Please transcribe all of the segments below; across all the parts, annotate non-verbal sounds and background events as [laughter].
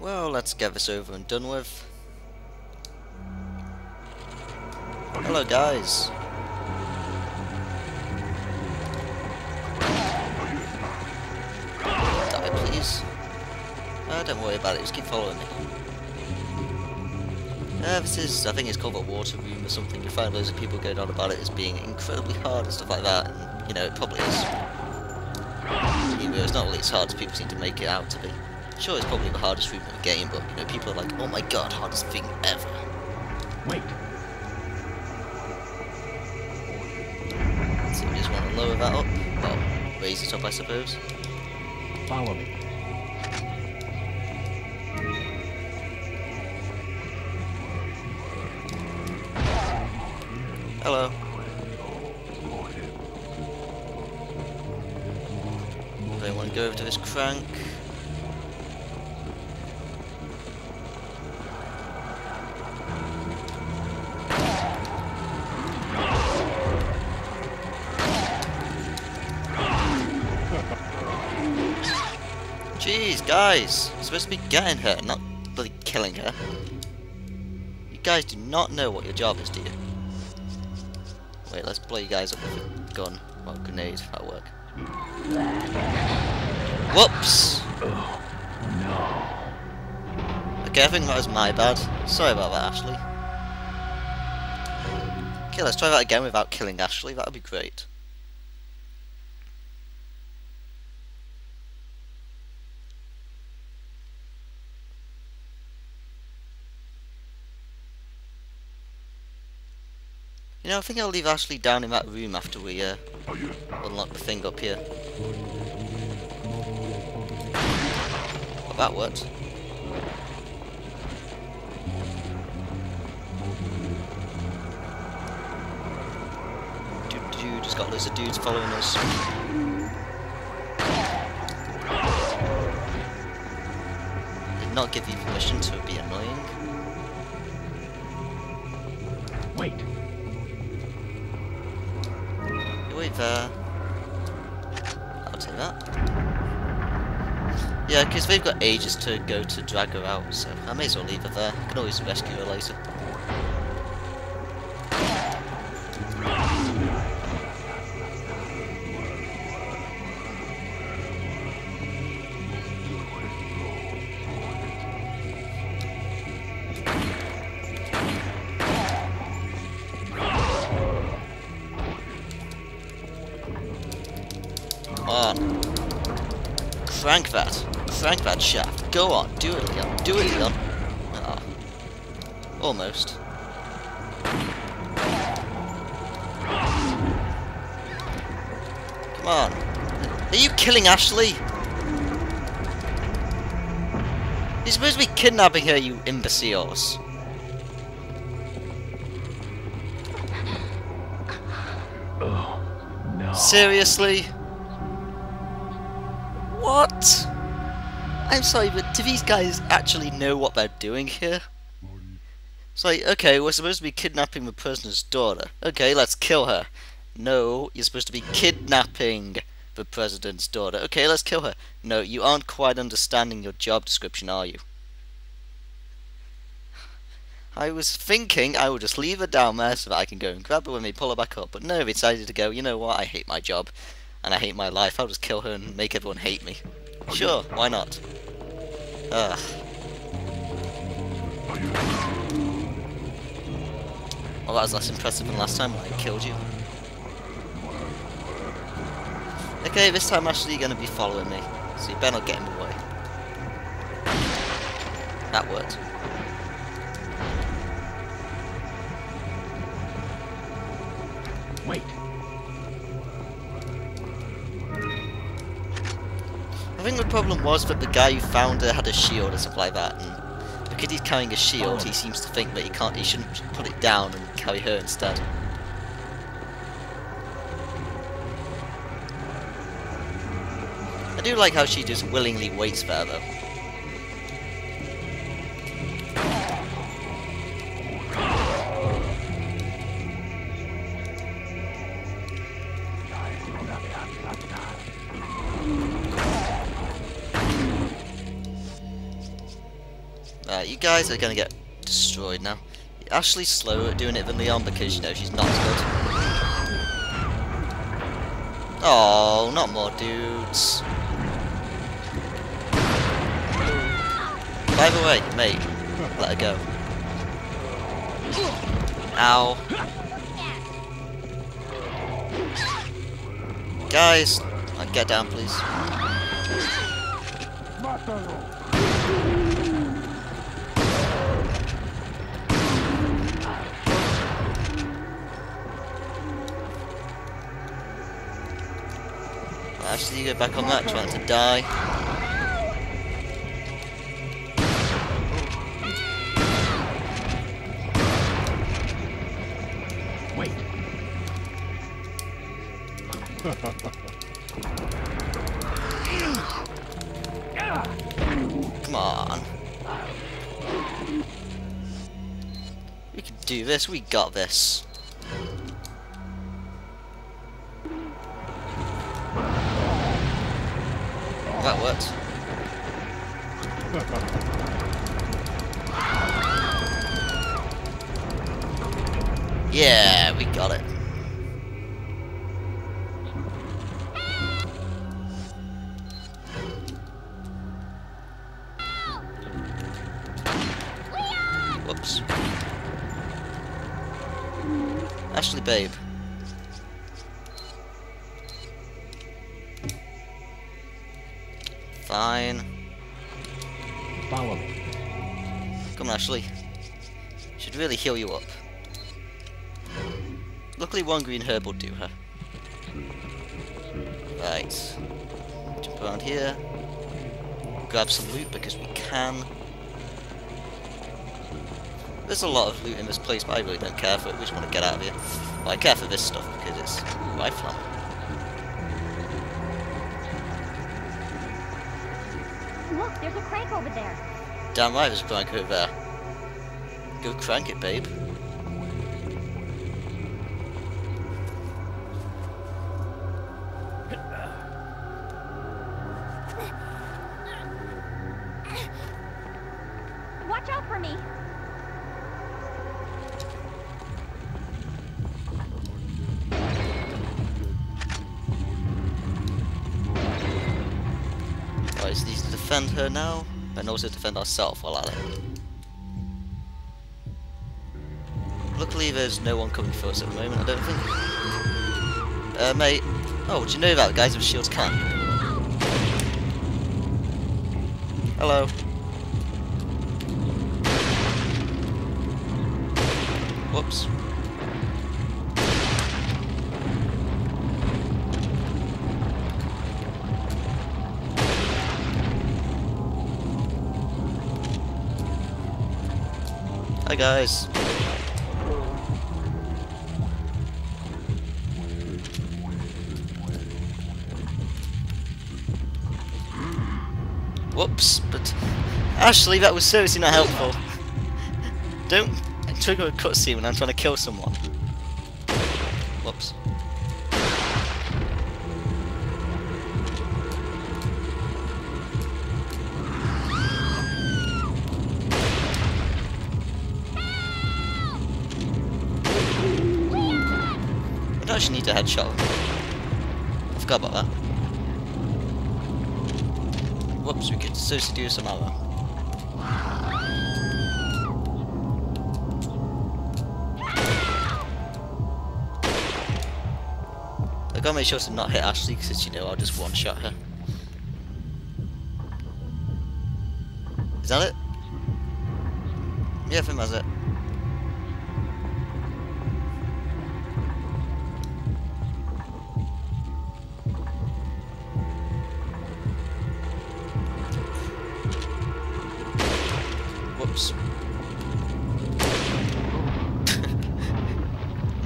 Well, let's get this over and done with. Hello guys. Die please. Uh, don't worry about it, just keep following me. Uh, this is, I think it's called a water room or something. You find loads of people going on about it as being incredibly hard and stuff like that. And, you know, it probably is. It's not really as hard as people seem to make it out to be. Sure, it's probably the hardest room in the game, but, you know, people are like, oh my god, hardest thing ever. Wait. So we just want to lower that up. Well, raise it up, I suppose. Follow me. Hello. I want to go over to this crank. Jeez, guys! You're supposed to be getting her, not bloody killing her. You guys do not know what your job is, do you? Wait, let's blow you guys up with a gun. Well, grenade, that'll work. Whoops! Oh, no. Okay, I think that was my bad. Sorry about that, Ashley. Okay, let's try that again without killing Ashley, that would be great. You know, I think I'll leave Ashley down in that room after we uh, unlock the thing up here. Well, that worked. Dude, just got loads of dudes following us. Did not give you permission to be annoying. Wait. There. I'll take that. Yeah, because they've got ages to go to drag her out, so I may as well leave her there. I can always rescue her later. On. Crank that. Crank that shaft. Go on. Do it, Leon. Do it, Leon. Ah. Almost. Come on. Are you killing Ashley? You're supposed to be kidnapping her, you imbeciles. Oh, no. Seriously? What? I'm sorry, but do these guys actually know what they're doing here? It's like, okay, we're supposed to be kidnapping the prisoner's daughter. Okay, let's kill her. No, you're supposed to be kidnapping the president's daughter. Okay, let's kill her. No, you aren't quite understanding your job description, are you? I was thinking I would just leave her down there so that I can go and grab her when they pull her back up, but no, they decided to go, you know what, I hate my job, and I hate my life, I'll just kill her and make everyone hate me. Sure, why not? Ugh. Well, that was less impressive than last time when I killed you. Okay, this time Ashley you're going to be following me, so you better not get in the way. That worked. Wait. Think the problem was that the guy who found her had a shield or something like that, and because he's carrying a shield, he oh. seems to think that he can't, he shouldn't put it down and carry her instead. I do like how she just willingly waits there, though. You guys are gonna get destroyed now. Ashley's slower at doing it than Leon because, you know, she's not as good. Oh, not more dudes. By the way, mate, let her go. Ow. Guys, get down, please. Actually, you go back on that, trying to die. Wait. Come on. We can do this, we got this. That worked. Yeah, we got it. Whoops. Ashley, babe. Fine. Follow me. Come on, Ashley. Should really heal you up. Luckily, one green herb will do her. Right. Jump around here. Grab some loot because we can. There's a lot of loot in this place, but I really don't care for it. We just want to get out of here. But I care for this stuff because it's rifle ammo. There's a crank over there. Damn right, there's a crank over there. Go crank it, babe. Defend her now, and also defend ourselves while at it. Luckily, there's no one coming for us at the moment, I don't think. Uh, mate. Oh, do you know that guys with shields can? Hello. Whoops. Guys. Whoops, but Ashley, that was seriously not helpful. Don't trigger a cutscene when I'm trying to kill someone. I actually need a headshot. I forgot about that. Whoops, we could seriously do some other. I gotta make sure to not hit Ashley because you know I'll just one shot her. Is that it? Yeah, I think that's it.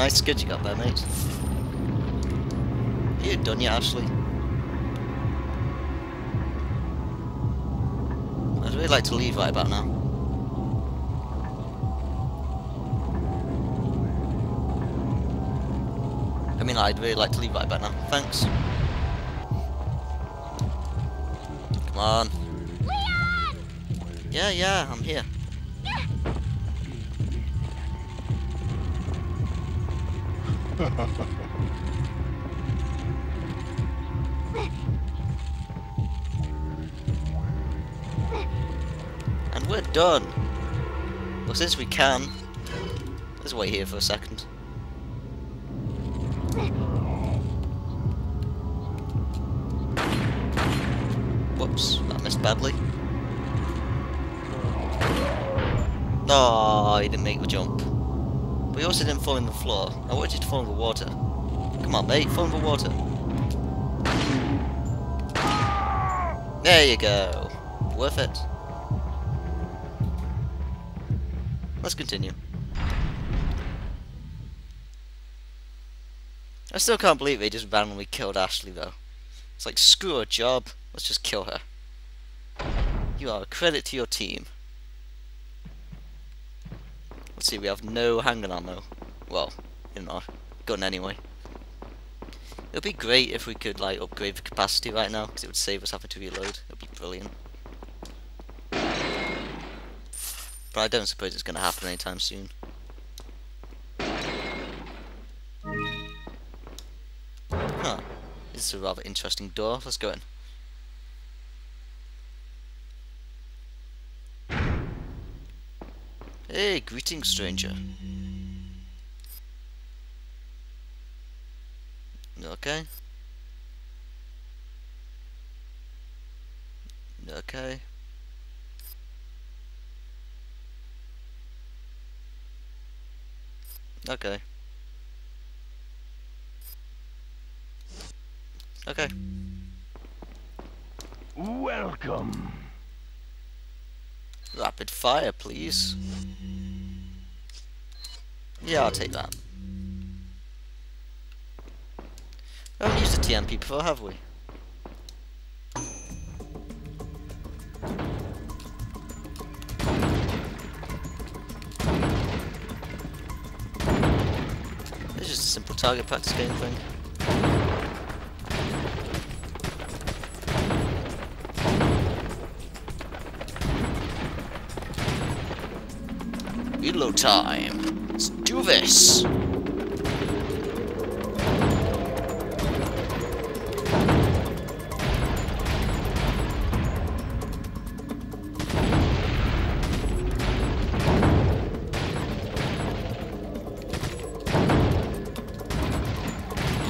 Nice skid you got there, mate. Are you done yet, Ashley? I'd really like to leave right about now. I mean, I'd really like to leave right about now. Thanks. Come on. Yeah, yeah, I'm here. [laughs] and we're done. Well, since we can, let's wait here for a second. Whoops, that missed badly. No, he didn't make the jump. He also didn't fall in the floor. I wanted you to fall in the water. Come on, mate, fall in the water. There you go. Worth it. Let's continue. I still can't believe they just randomly killed Ashley though. It's like, screw her job, let's just kill her. You are a credit to your team. See, we have no handgun ammo. Well, you know, gun anyway. It would be great if we could like upgrade the capacity right now, because it would save us having to reload. It would be brilliant. But I don't suppose it's going to happen anytime soon. Huh. This is a rather interesting door. Let's go in. Hey, greetings, stranger. Okay. Okay. Okay. Okay. Welcome. Rapid fire, please. Yeah, I'll take that. We haven't used a TMP before, have we? It's just a simple target practice game thing. Reload time. Do this.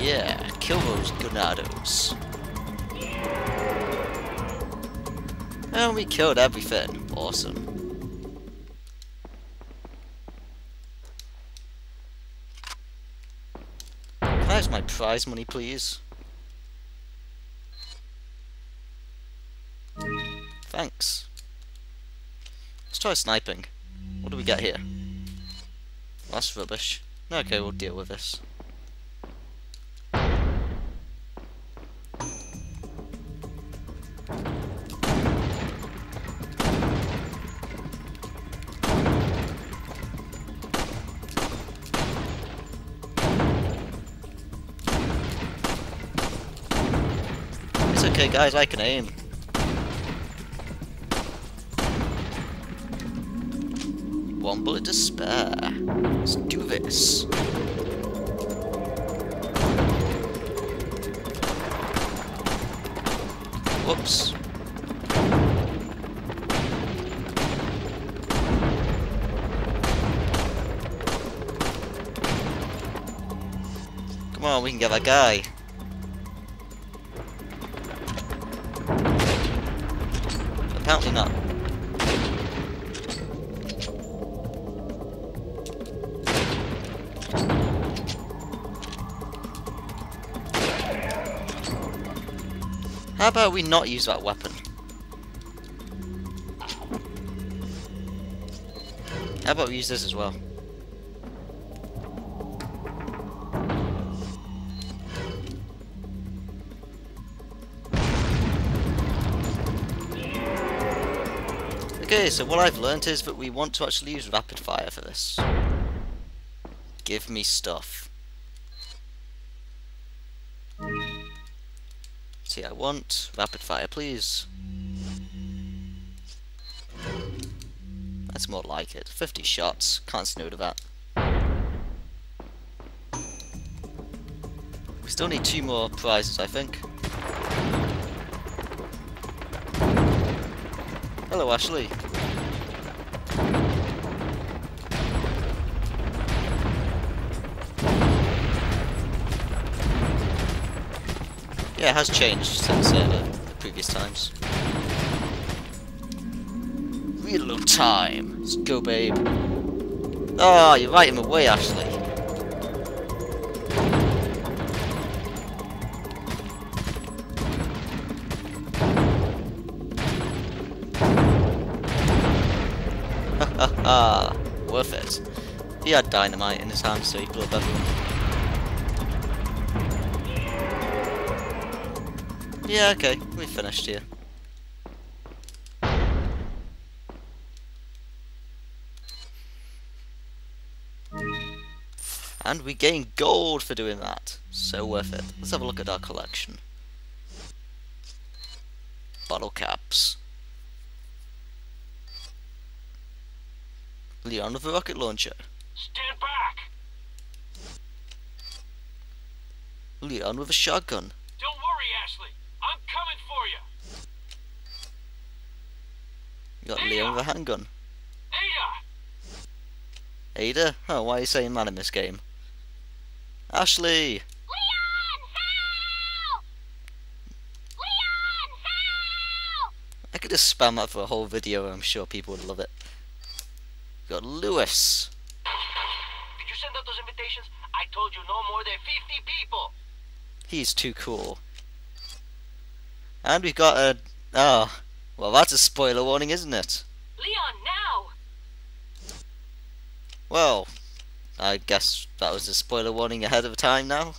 Yeah, kill those Ganados. And we killed everything. Awesome. Have my prize money, please? Thanks. Let's try sniping. What do we get here? That's rubbish. Okay, we'll deal with this. Okay, guys, I can aim. One bullet to spare. Let's do this. Whoops. Come on, we can get that guy. Apparently not. How about we not use that weapon? How about we use this as well? Okay, so what I've learnt is that we want to actually use rapid fire for this. Give me stuff. See, I want rapid fire, please. That's more like it. 50 shots. Can't no to that. We still need two more prizes, I think. Hello, Ashley. Yeah, it has changed since uh, the previous times. Reload time. Let's go, babe. Oh, you're right in the way, Ashley. Ha Worth it. He had dynamite in his hand, so he blew up everyone. Yeah, okay, we finished here. And we gain gold for doing that. So worth it. Let's have a look at our collection. Bottle caps. Leon with a rocket launcher. Stand back! Leon with a shotgun. Don't worry, Ashley. I'm coming for you. You got Leon with a handgun. Ada! Ada? Oh, why are you saying man in this game? Ashley! Leon, help! Leon, help! I could just spam that for a whole video, I'm sure people would love it. Got Luis. Did you send out those invitations? I told you no more than 50 people. He's too cool. And we've got a... Oh, well that's a spoiler warning, isn't it? Leon, now! Well, I guess that was a spoiler warning ahead of time now.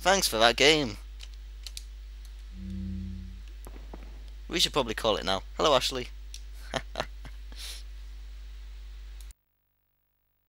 Thanks for that game. We should probably call it now. Hello, Ashley. [laughs]